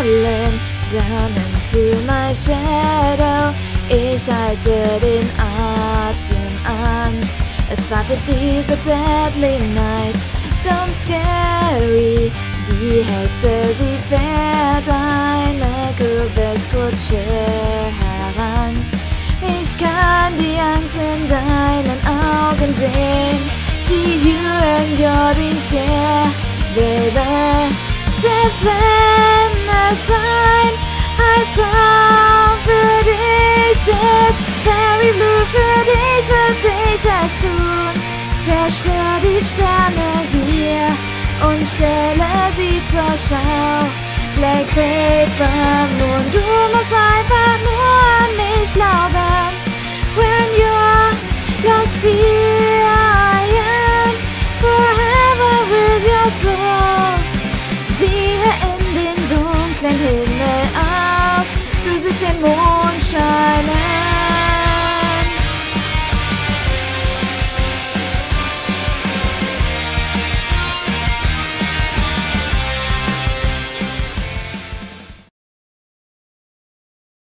falling down into my shadow. Ich halte den Atem an. Es wartet diese deadly night. Don't scary. Die Hexe, sie fährt eine Kürbiskutsche heran. Ich kann Traum für dich ist. Fairy Blue für dich wird dich es tun. Zerstör die Sterne hier und stelle sie zur Schau. Black Paper, nun du musst einfach nur an mich glauben. When you're lost here I am, forever with your soul. Siehe in den dunklen Himmel.